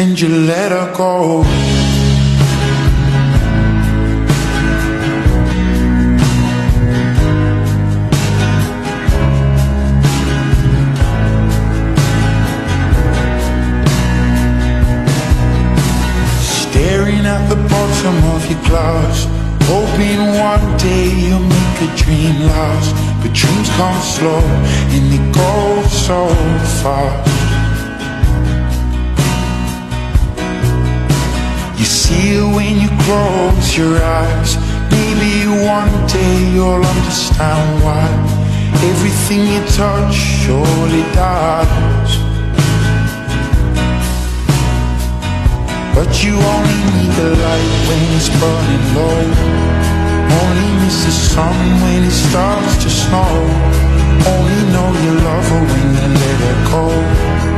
And you let her go. Staring at the bottom of your glass Hoping one day you'll make a dream last But dreams come slow and they go so fast see it when you close your eyes. Maybe one day you'll understand why Everything you touch surely dies. But you only need the light when it's burning low. Only miss the sun when it starts to snow. Only know you love her when you let her go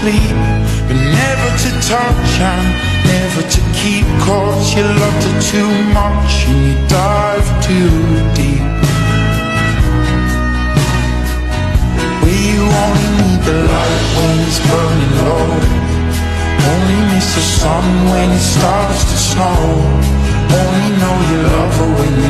fall asleep But never to touch and never to keep Cause you loved her too much and you dive too deep. You only need the light when it's burning low. Only miss the sun when it starts to snow. Only know you love her when you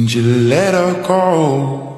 And you let her go.